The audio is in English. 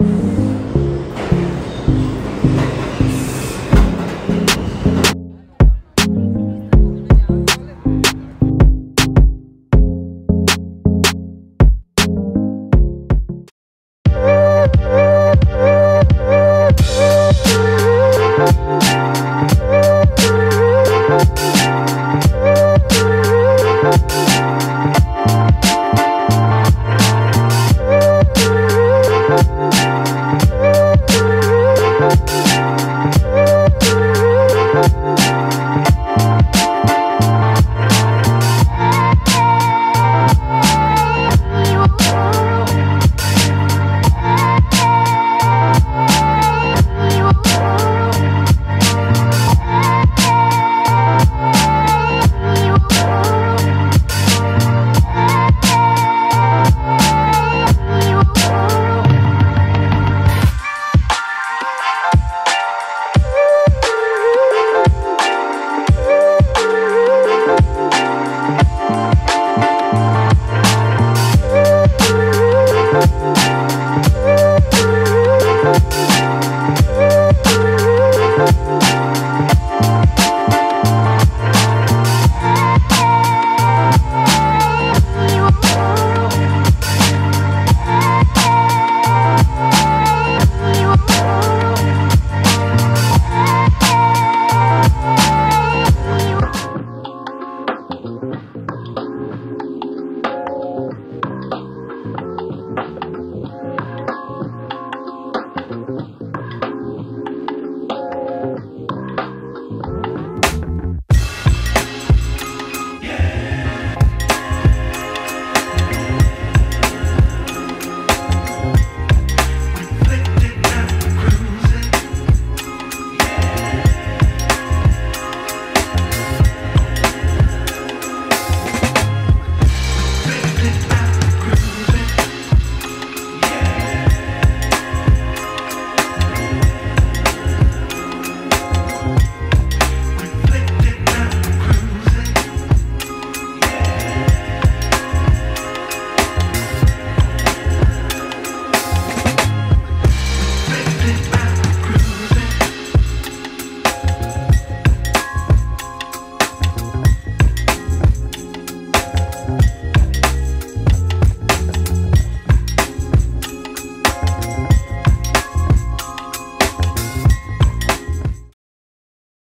you